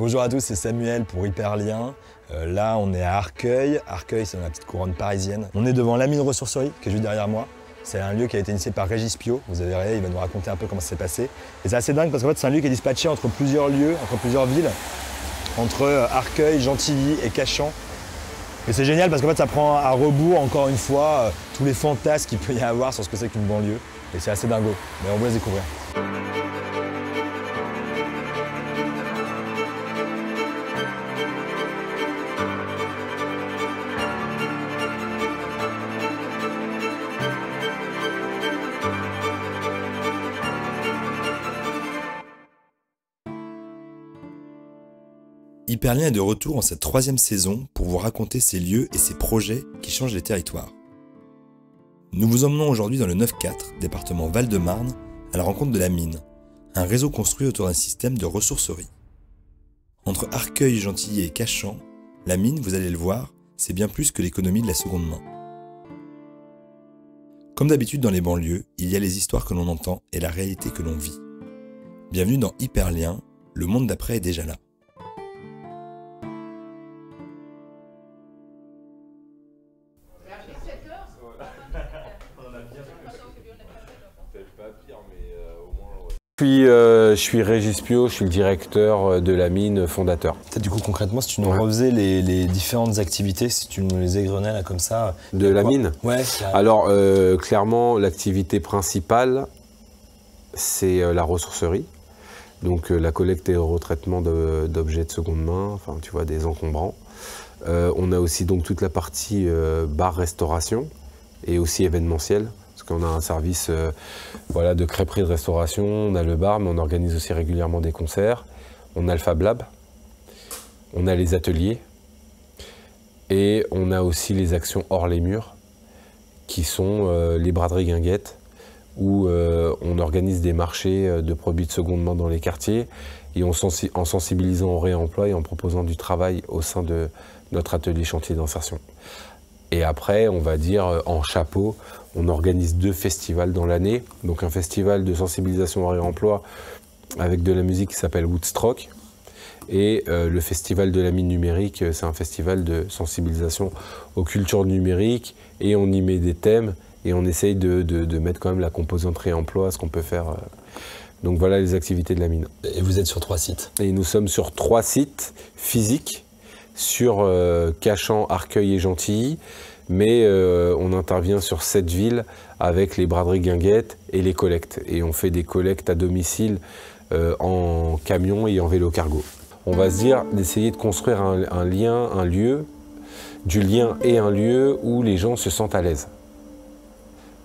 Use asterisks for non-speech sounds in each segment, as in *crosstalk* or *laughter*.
Bonjour à tous, c'est Samuel pour Hyperlien. Euh, là, on est à Arcueil. Arcueil, c'est dans la petite couronne parisienne. On est devant la mine ressourcerie, qui est juste derrière moi. C'est un lieu qui a été initié par Régis Pio. Vous avez regardé, il va nous raconter un peu comment ça s'est passé. Et c'est assez dingue parce qu'en fait, c'est un lieu qui est dispatché entre plusieurs lieux, entre plusieurs villes, entre euh, Arcueil, Gentilly et Cachan. Et c'est génial parce qu'en fait, ça prend à rebours, encore une fois, euh, tous les fantasmes qu'il peut y avoir sur ce que c'est qu'une banlieue. Et c'est assez dingo. Mais on vous laisse découvrir. Hyperlien est de retour en cette troisième saison pour vous raconter ses lieux et ses projets qui changent les territoires. Nous vous emmenons aujourd'hui dans le 9-4, département Val-de-Marne, à la rencontre de la mine, un réseau construit autour d'un système de ressourcerie. Entre Arcueil, Gentilly et Cachan, la mine, vous allez le voir, c'est bien plus que l'économie de la seconde main. Comme d'habitude dans les banlieues, il y a les histoires que l'on entend et la réalité que l'on vit. Bienvenue dans Hyperlien, le monde d'après est déjà là. Je suis, euh, je suis Régis Pio, je suis le directeur euh, de la mine fondateur. Du coup concrètement, si tu nous Ouais. refaisais les, les différentes activités, si tu nous les égrenais là comme ça. De la Quoi mine Ouais. Alors, euh, clairement, l'activité principale, c'est la ressourcerie. Donc, euh, la collecte et le retraitement d'objets de seconde main, enfin, tu vois, des encombrants. On a aussi donc toute la partie bar-restauration et aussi événementiel. Parce qu'on a un service euh, voilà, de crêperie de restauration, on a le bar, mais on organise aussi régulièrement des concerts. On a le Fab Lab, on a les ateliers et on a aussi les actions hors les murs qui sont euh, les braderies guinguettes, où euh, on organise des marchés de produits de seconde main dans les quartiers, et en sensibilisant au réemploi et en proposant du travail au sein de notre atelier chantier d'insertion. Et après, on va dire euh, en chapeau, on organise deux festivals dans l'année. Donc un festival de sensibilisation au réemploi avec de la musique qui s'appelle Woodstock. Et euh, le festival de la mine numérique, euh, c'est un festival de sensibilisation aux cultures numériques. Et on y met des thèmes et on essaye de, de- de mettre quand même la composante réemploi, ce qu'on peut faire. Donc voilà les activités de la mine. Et vous êtes sur trois sites? Et nous sommes sur trois sites physiques, sur euh, Cachan, Arcueil et Gentilly, mais euh, on intervient sur sept villes avec les braderies guinguettes et les collectes. Et on fait des collectes à domicile euh, en camion et en vélo cargo. On va se dire d'essayer de construire un, lien, un lieu, du lien et un lieu où les gens se sentent à l'aise.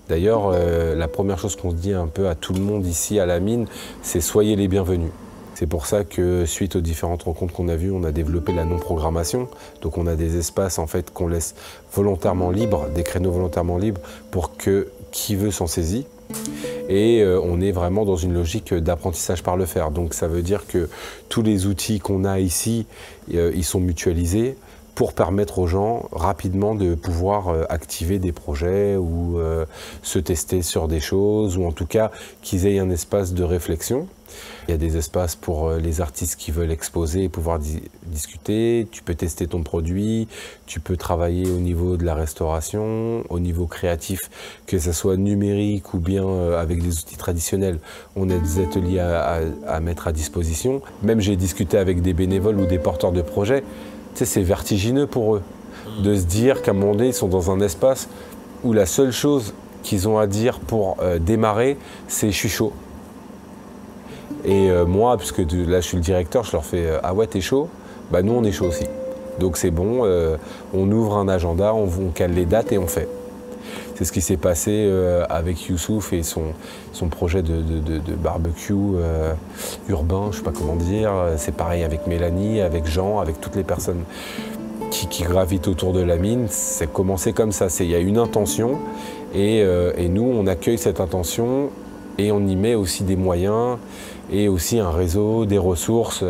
D'ailleurs, la première chose qu'on se dit un peu à tout le monde ici à la mine, c'est soyez les bienvenus. C'est pour ça que suite aux différentes rencontres qu'on a vues, on a développé la non-programmation. Donc on a des espaces en fait qu'on laisse volontairement libres, des créneaux volontairement libres pour que qui veut s'en saisit. Et euh, on est vraiment dans une logique d'apprentissage par le faire. Donc ça veut dire que tous les outils qu'on a ici, euh, ils sont mutualisés pour permettre aux gens rapidement de pouvoir euh, activer des projets ou euh, se tester sur des choses, ou en tout cas qu'ils aient un espace de réflexion. Il y a des espaces pour euh, les artistes qui veulent exposer et pouvoir di- discuter. Tu peux tester ton produit, tu peux travailler au niveau de la restauration, au niveau créatif, que ce soit numérique ou bien euh, avec des outils traditionnels. On a des ateliers à mettre à disposition. Même j'ai discuté avec des bénévoles ou des porteurs de projets. C'est vertigineux pour eux de se dire qu'à un moment donné, ils sont dans un espace où la seule chose qu'ils ont à dire pour euh, démarrer, c'est je suis chaud. Et euh, moi, puisque là je suis le directeur, je leur fais euh, Ah ouais, t'es chaud? Bah nous on est chaud aussi. Donc c'est bon, on ouvre un agenda, on, on cale les dates et on fait. C'est ce qui s'est passé euh, avec Youssouf et son, son projet de, barbecue euh, urbain, je sais pas comment dire. C'est pareil avec Mélanie, avec Jean, avec toutes les personnes qui, gravitent autour de la mine. C'est commencé comme ça. Il y a une intention et, euh, et nous, on accueille cette intention et on y met aussi des moyens et aussi un réseau, des ressources.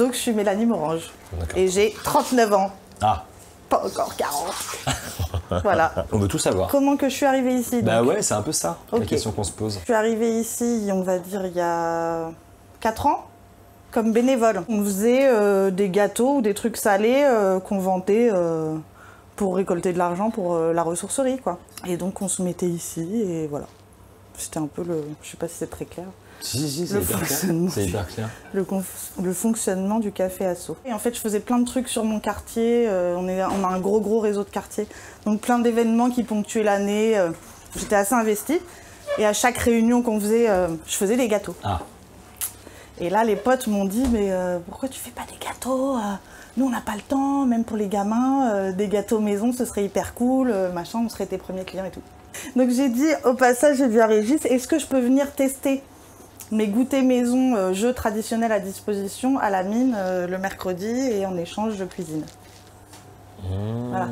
Donc je suis Mélanie Morange. Et j'ai 39 ans. Ah, Pas encore 40. *laughs* voilà. on veut tout savoir. Comment que je suis arrivée ici Bah donc ouais, c'est un peu ça, la question qu'on se pose. Je suis arrivée ici, on va dire, il y a 4 ans, comme bénévole. On faisait euh, des gâteaux ou des trucs salés euh, qu'on vendait euh, pour récolter de l'argent pour la ressourcerie, quoi. Et donc on se mettait ici et voilà. C'était un peu le... Je sais pas si c'est très clair. Si, si, Le fonctionnement. Clair. Le, le fonctionnement du café Asso. Et en fait, je faisais plein de trucs sur mon quartier. euh, on, est, on a un gros, gros réseau de quartier. Donc plein d'événements qui ponctuaient l'année. euh, J'étais assez investie. Et à chaque réunion qu'on faisait, euh, je faisais des gâteaux. Ah, Et là, les potes m'ont dit, mais pourquoi tu fais pas des gâteaux Nous, on n'a pas le temps, même pour les gamins. des gâteaux maison, ce serait hyper cool, machin, on serait tes premiers clients et tout. Donc j'ai dit, au passage, j'ai dit à Régis, est-ce que je peux venir tester mes goûters maison, euh, jeux traditionnels à disposition à la mine euh, le mercredi et en échange, je cuisine. Voilà.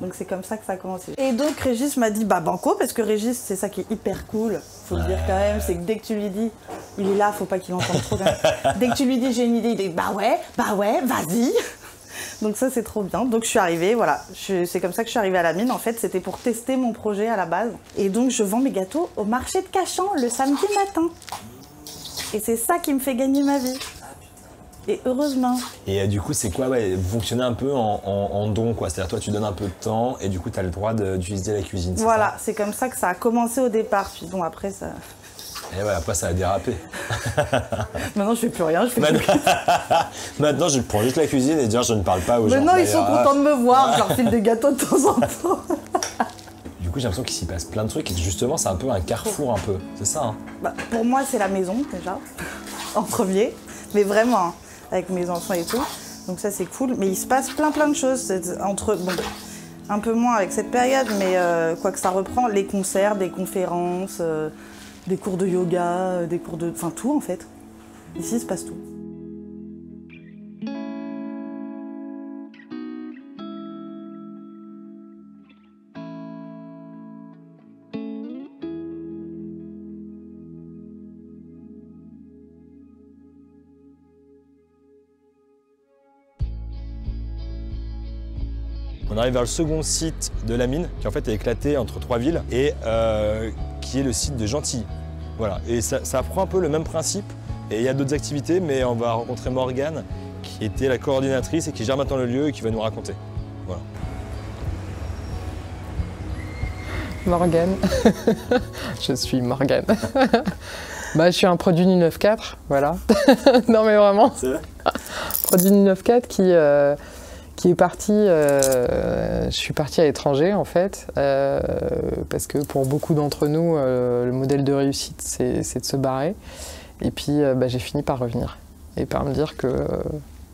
Donc c'est comme ça que ça a commencé. Et donc Régis m'a dit bah banco parce que Régis c'est ça qui est hyper cool. Faut le dire quand même, c'est que dès que tu lui dis, il est là, faut pas qu'il entende trop. quand *laughs* même. dès que tu lui dis j'ai une idée, il dit bah ouais, bah ouais, vas-y. *laughs* Donc ça c'est trop bien. Donc je suis arrivée, voilà. C'est comme ça que je suis arrivée à la mine. En fait, c'était pour tester mon projet à la base. Et donc je vends mes gâteaux au marché de Cachan le samedi matin. Et c'est ça qui me fait gagner ma vie. Et heureusement. Et euh, du coup, c'est quoi ouais, Fonctionner un peu en, en- en don, quoi? C'est-à-dire, toi, tu donnes un peu de temps et du coup, tu as le droit d'utiliser la cuisine. Voilà, c'est comme ça que ça a commencé au départ. Puis bon après ça. Et ouais, après, ça a dérapé. *laughs* Maintenant je fais plus rien, je fais Maintenant, plus *laughs* Maintenant, je prends juste la cuisine et dire, je ne parle pas aux gens. Maintenant, ils sont contents de me voir, je leur file des gâteaux de temps en temps. *laughs* J'ai l'impression qu'il s'y passe plein de trucs et justement, c'est un peu un carrefour, un peu. C'est ça, hein Bah, pour moi, c'est la maison, déjà, *laughs* en premier. Mais vraiment, hein, avec mes enfants et tout. Donc ça, c'est cool. Mais il se passe plein, plein de choses. Entre, bon, un peu moins avec cette période, mais euh, quoi que ça reprend, les concerts, des conférences, euh, des cours de yoga, euh, des cours de... Enfin, tout, en fait. Ici, il se passe tout. On arrive vers le second site de la mine, qui en fait est éclaté entre trois villes, et euh, qui est le site de Gentilly. Voilà, et ça, ça prend un peu le même principe, et il y a d'autres activités, mais on va rencontrer Morgane, qui était la coordinatrice et qui gère maintenant le lieu et qui va nous raconter. Voilà. Morgane. *laughs* je suis Morgane. *laughs* bah, je suis un produit du 9.4, voilà. *laughs* non mais vraiment, produit du 9.4 qui, euh, qui est parti. euh, je suis partie à l'étranger en fait, euh, parce que pour beaucoup d'entre nous, euh, le modèle de réussite c'est de se barrer. Et puis bah, j'ai fini par revenir et par me dire que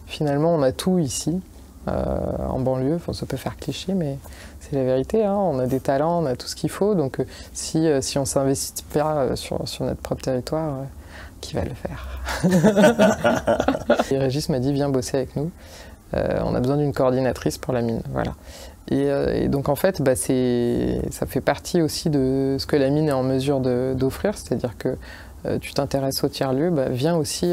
finalement on a tout ici. en banlieue, Enfin, ça peut faire cliché, mais c'est la vérité. hein. On a des talents, on a tout ce qu'il faut. Donc, si, si on s'investit pas sur, sur notre propre territoire, qui va le faire? *laughs* Et Régis m'a dit viens bosser avec nous. Euh, on a besoin d'une coordinatrice pour la mine. Voilà. Et, euh, donc en fait, bah, ça fait partie aussi de ce que la mine est en mesure d'offrir, c'est-à-dire que euh, tu t'intéresses au tiers-lieu, bah, viens aussi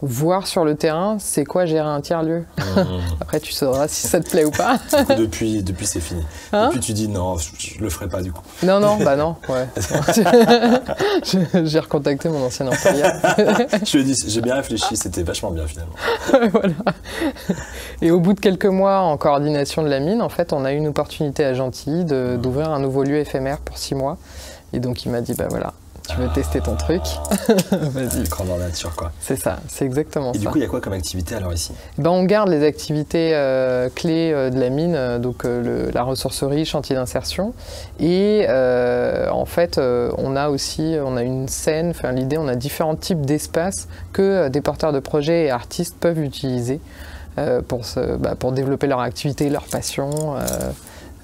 voir sur le terrain c'est quoi gérer un tiers-lieu. *laughs* Après, tu sauras si ça te plaît ou pas. Du coup, depuis, *laughs* depuis c'est fini. Hein depuis, tu dis non, je, je le ferai pas du coup. Non, non, bah non, ouais. *laughs* J'ai recontacté mon ancien employeur. je lui ai dit, j'ai bien réfléchi, c'était vachement bien finalement. voilà. Et au bout de quelques mois en coordination de la mine, en fait, on a eu une opportunité à Gentilly de- d'ouvrir un nouveau lieu éphémère pour six mois. Et donc, il m'a dit, bah voilà, tu veux tester ton truc *laughs* Vas-y. Grandeur nature quoi. C'est ça, c'est exactement Et du ça. coup, il y a quoi comme activité alors ici? Ben, on garde les activités euh, clés euh, de la mine, euh, donc le- la ressourcerie, chantier d'insertion. Et en fait, on a aussi on a une scène, enfin, l'idée, on a différents types d'espaces que des porteurs de projets et artistes peuvent utiliser pour, se- bah, pour développer leur activité, leur passion.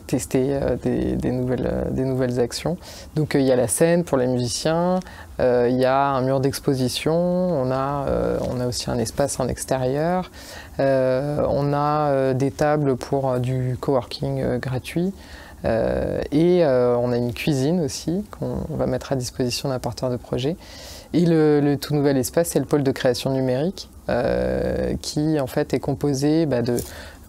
Tester euh, des, nouvelles, euh, des nouvelles actions. Donc euh, il y a la scène pour les musiciens, il y a un mur d'exposition, on, a, on a aussi un espace en extérieur, on a des tables pour du coworking gratuit. et on a une cuisine aussi qu'on va mettre à disposition d'un porteur de projet. Et le, tout nouvel espace, c'est le pôle de création numérique, qui en fait est composé bah, de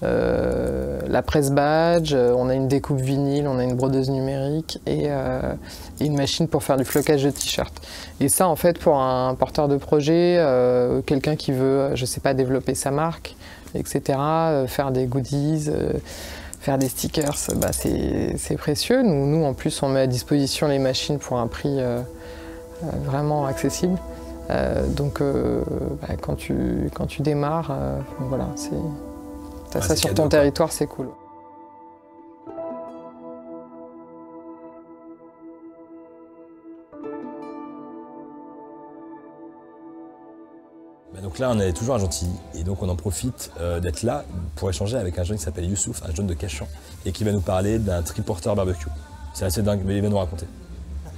euh, la presse badge, euh, on a une découpe vinyle, on a une brodeuse numérique euh, et, une machine pour faire du flocage de t-shirts. Et ça, en fait, pour un porteur de projet, quelqu'un qui veut, je sais pas, développer sa marque, etc., faire des goodies, faire des stickers, bah, c'est précieux. Nous, en plus, on met à disposition les machines pour un prix vraiment accessible. donc, bah, quand, tu, quand tu démarres, voilà, c'est ça sur ton territoire, c'est cool. Bah, donc là, on est toujours à Gentilly et donc on en profite euh, d'être là pour échanger avec un jeune qui s'appelle Youssouf, un jeune de Cachan, et qui va nous parler d'un triporteur barbecue. C'est assez dingue, mais il va nous raconter.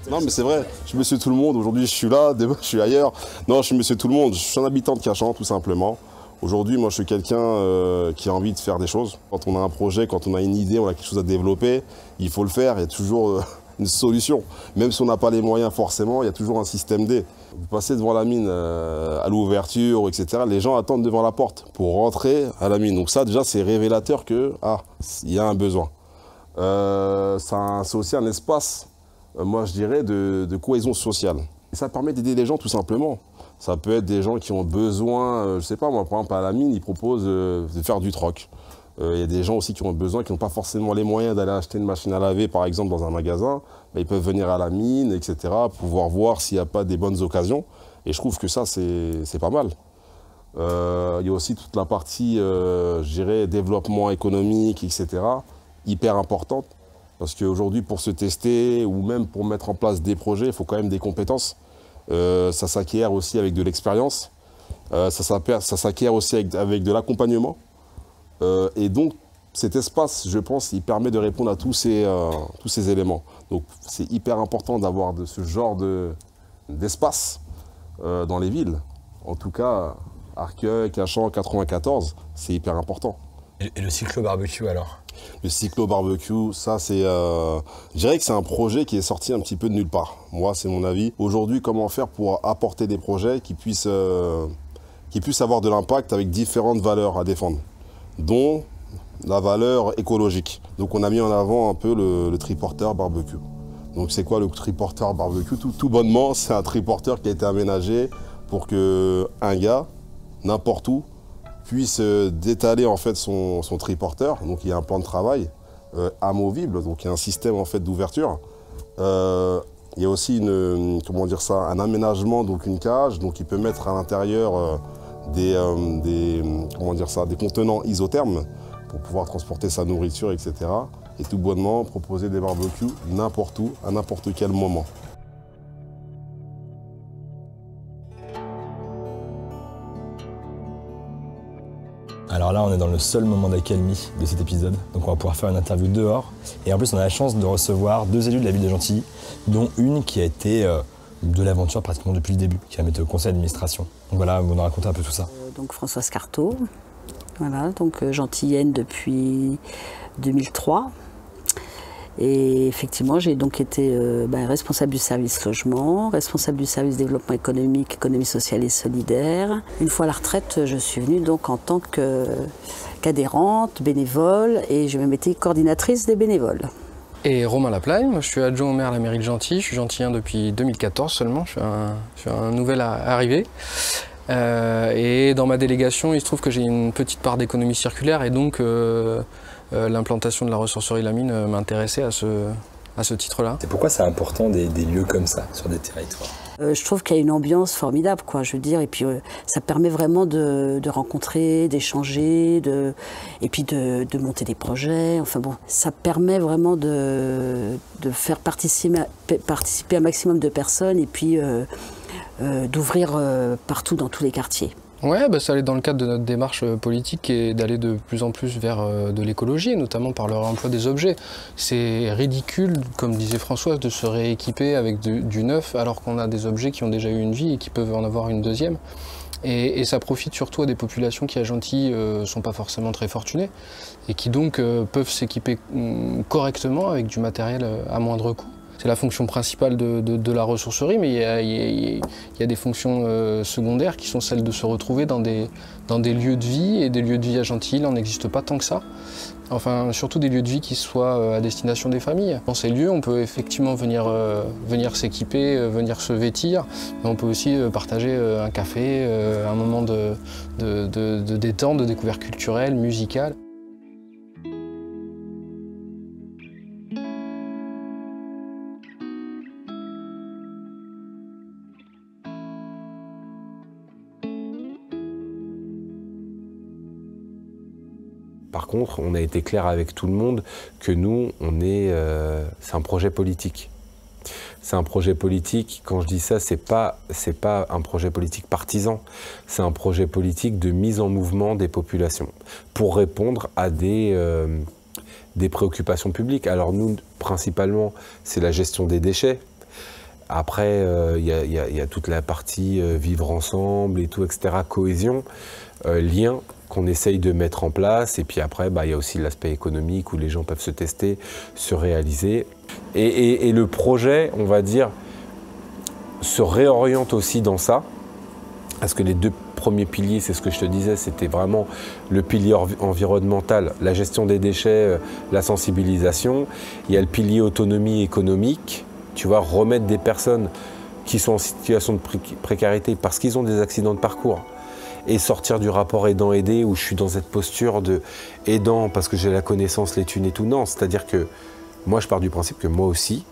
Non, mais c'est vrai, je suis monsieur tout le monde. Aujourd'hui, je suis là, demain, je suis ailleurs. Non, je suis monsieur tout le monde. Je suis un habitant de Cachan, tout simplement. Aujourd'hui, moi, je suis quelqu'un euh, qui a envie de faire des choses. Quand on a un projet, quand on a une idée, on a quelque chose à développer, il faut le faire. Il y a toujours euh, *laughs* une solution. Même si on n'a pas les moyens forcément, il y a toujours un système D. Vous passez devant la mine euh, à l'ouverture, etc. Les gens attendent devant la porte pour rentrer à la mine. Donc ça, déjà, c'est révélateur que ah, il y a un besoin. c'est aussi un espace, moi, je dirais, de, de cohésion sociale. Ça permet d'aider les gens tout simplement. Ça peut être des gens qui ont besoin, euh, je sais pas moi, par exemple à la mine, ils proposent euh, de faire du troc. Euh, il y a des gens aussi qui ont besoin, qui n'ont pas forcément les moyens d'aller acheter une machine à laver, par exemple, dans un magasin. Ils peuvent venir à la mine, etc., pouvoir voir s'il n'y a pas des bonnes occasions. Et je trouve que ça, c'est pas mal. il y a aussi toute la partie, je dirais, développement économique, etc., hyper importante. Parce qu'aujourd'hui, pour se tester ou même pour mettre en place des projets, il faut quand même des compétences. Euh, ça s'acquiert aussi avec de l'expérience. Euh, ça s'acquiert aussi avec, de l'accompagnement. Euh, et donc, cet espace, je pense, il permet de répondre à tous ces, éléments. Donc, c'est hyper important d'avoir ce genre d'espace dans les villes. En tout cas, Arcueil, Cachan, 94, c'est hyper important. Et le cyclo barbecue alors? Le cyclo barbecue, ça c'est, euh, je dirais que c'est un projet qui est sorti un petit peu de nulle part. Moi, c'est mon avis. Aujourd'hui, comment faire pour apporter des projets qui puissent, euh, avoir de l'impact avec différentes valeurs à défendre, dont la valeur écologique. Donc, on a mis en avant un peu le, triporteur barbecue. Donc, c'est quoi le triporteur barbecue? Tout, tout bonnement, c'est un triporteur qui a été aménagé pour que un gars, n'importe où, puisse euh, détaler en fait son, triporteur. Donc il y a un plan de travail euh, amovible, donc il y a un système en fait d'ouverture. Euh, il y a aussi une, comment dire ça, un aménagement, donc une cage, donc il peut mettre à l'intérieur des, comment dire ça, des contenants isothermes pour pouvoir transporter sa nourriture, etc. Et tout bonnement proposer des barbecues n'importe où, à n'importe quel moment. Alors là, on est dans le seul moment d'accalmie de cet épisode, donc on va pouvoir faire une interview dehors. Et en plus, on a la chance de recevoir deux élus de la ville de Gentilly, dont une qui a été euh, de l'aventure pratiquement depuis le début, qui a été au conseil d'administration. Donc voilà, vous nous racontez un peu tout ça. Euh, donc Françoise Carteau, voilà, donc euh, gentillienne depuis 2003. Et effectivement, j'ai donc été euh, ben, responsable du service logement, responsable du service développement économique, économie sociale et solidaire. Une fois à la retraite, je suis venue donc en tant qu'adhérente, bénévole, et je me mettais coordinatrice des bénévoles. Et Romain Laplagne, moi je suis adjoint au maire de la mairie de Gentilly, je suis gentillien depuis 2014 seulement, je suis un, nouvel arrivé. Euh, et dans ma délégation, il se trouve que j'ai une petite part d'économie circulaire et donc euh, l'implantation de la ressourcerie Lamine euh, m'intéressait à ce, à ce titre-là. Et pourquoi c'est important des, lieux comme ça sur des territoires euh, je trouve qu'il y a une ambiance formidable, quoi, je veux dire, et puis ça permet vraiment de, rencontrer, d'échanger, de, et puis de, monter des projets. Enfin bon, ça permet vraiment de, de faire participer, participer un maximum de personnes et puis d'ouvrir partout dans tous les quartiers. Ouais, bah, ça allait dans le cadre de notre démarche euh, politique et d'aller de plus en plus vers euh, de l'écologie, notamment par le réemploi des objets. C'est ridicule, comme disait Françoise, de se rééquiper avec du, neuf alors qu'on a des objets qui ont déjà eu une vie et qui peuvent en avoir une deuxième. Et, ça profite surtout à des populations qui, à Gentilly, ne euh, sont pas forcément très fortunées et qui donc peuvent s'équiper mm, correctement avec du matériel à moindre coût. C'est la fonction principale de, la ressourcerie, mais il y a, des fonctions euh, secondaires qui sont celles de se retrouver dans des, lieux de vie, et des lieux de vie à Gentilly, il n'en pas tant que ça. Enfin, surtout des lieux de vie qui soient euh, à destination des familles. Dans ces lieux, on peut effectivement venir, euh, s'équiper, venir se vêtir, mais on peut aussi partager un café, un moment de, de détente, de découverte culturelle, musicale. Contre, on a été clair avec tout le monde que nous, on est, euh, c'est un projet politique. C'est un projet politique. Quand je dis ça, c'est pas pas un projet politique partisan. C'est un projet politique de mise en mouvement des populations pour répondre à des euh, préoccupations publiques. Alors nous, principalement, c'est la gestion des déchets. Après, euh, il y, a toute la partie vivre ensemble et tout, etc., cohésion, lien qu'on essaye de mettre en place. Et puis après, bah, il y a aussi l'aspect économique où les gens peuvent se tester, se réaliser. Et, le projet, on va dire, se réoriente aussi dans ça. Parce que les deux premiers piliers, c'est ce que je te disais, c'était vraiment le pilier environnemental, la gestion des déchets, euh, la sensibilisation. Il y a le pilier autonomie économique, tu vois, remettre des personnes qui sont en situation de précarité parce qu'ils ont des accidents de parcours, et sortir du rapport aidant-aidé où je suis dans cette posture de aidant parce que j'ai la connaissance, les thunes et tout. Non, c'est-à-dire que moi je pars du principe que moi aussi,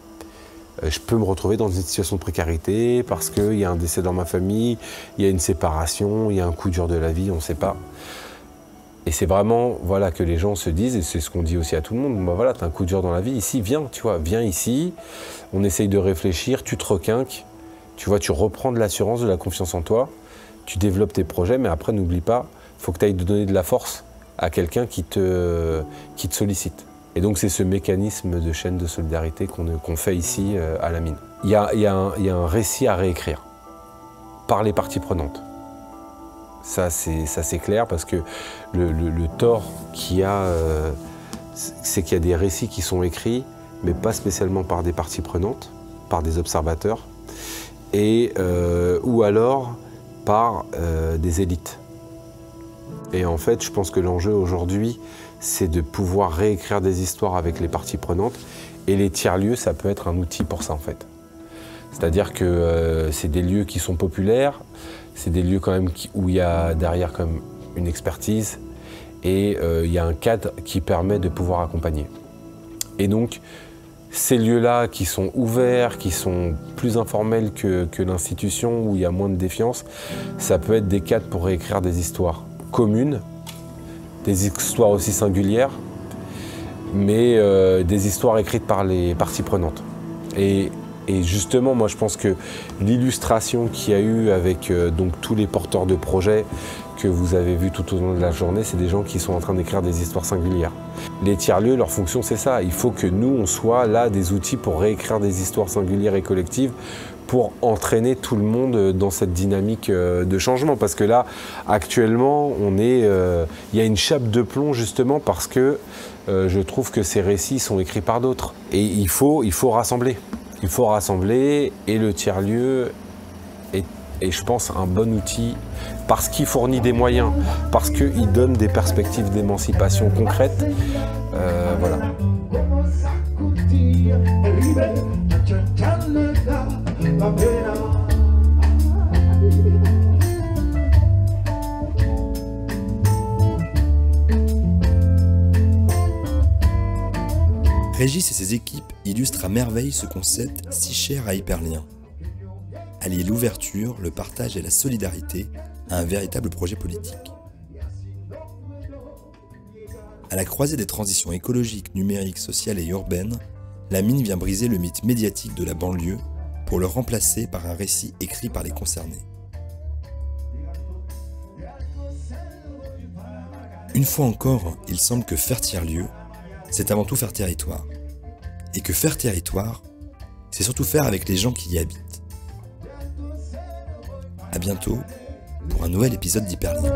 euh, je peux me retrouver dans une situation de précarité parce qu'il y a un décès dans ma famille, il y a une séparation, il y a un coup dur de la vie, on ne sait pas. Et c'est vraiment voilà, que les gens se disent, et c'est ce qu'on dit aussi à tout le monde, bah voilà, tu as un coup dur dans la vie, ici, viens, tu vois, viens ici, on essaye de réfléchir, tu te requinques, tu vois, tu reprends de l'assurance, de la confiance en toi, tu développes tes projets, mais après, n'oublie pas, il faut que tu ailles donner de la force à quelqu'un qui te, qui te sollicite. Et donc, c'est ce mécanisme de chaîne de solidarité qu'on fait ici euh, à la mine. Il y a, y, a un récit à réécrire par les parties prenantes. Ça, c'est clair parce que le, tort qu'il y a, euh, c'est qu'il y a des récits qui sont écrits, mais pas spécialement par des parties prenantes, par des observateurs, et, euh, ou alors par euh, des élites. Et en fait, je pense que l'enjeu aujourd'hui, c'est de pouvoir réécrire des histoires avec les parties prenantes. Et les tiers-lieux, ça peut être un outil pour ça, en fait. C'est-à-dire que euh, c'est des lieux qui sont populaires, c'est des lieux quand même où il y a derrière comme une expertise et euh, il y a un cadre qui permet de pouvoir accompagner. Et donc, ces lieux-là qui sont ouverts, qui sont plus informels que, l'institution, où il y a moins de défiance, ça peut être des cadres pour réécrire des histoires communes, des histoires aussi singulières, mais euh, des histoires écrites par les parties prenantes. Et, justement, moi je pense que l'illustration qu'il y a eu avec euh, donc, tous les porteurs de projets que vous avez vus tout au long de la journée, c'est des gens qui sont en train d'écrire des histoires singulières. Les tiers-lieux, leur fonction, c'est ça. Il faut que nous, on soit là des outils pour réécrire des histoires singulières et collectives pour entraîner tout le monde dans cette dynamique euh, de changement. Parce que là, actuellement, on est, euh, il y a une chape de plomb justement parce que euh, je trouve que ces récits sont écrits par d'autres. Et il faut, il faut rassembler. Il faut rassembler et le tiers-lieu est, je pense, un bon outil parce qu'il fournit des moyens, parce qu'il donne des perspectives d'émancipation concrètes. Euh, voilà. Régis et ses équipes illustrent à merveille ce concept si cher à Hyperlien. Allier l'ouverture, le partage et la solidarité à un véritable projet politique. À la croisée des transitions écologiques, numériques, sociales et urbaines, la mine vient briser le mythe médiatique de la banlieue pour le remplacer par un récit écrit par les concernés. Une fois encore, il semble que faire tiers-lieu, c'est avant tout faire territoire. Et que faire territoire, c'est surtout faire avec les gens qui y habitent. À bientôt pour un nouvel épisode d'Hyperlien.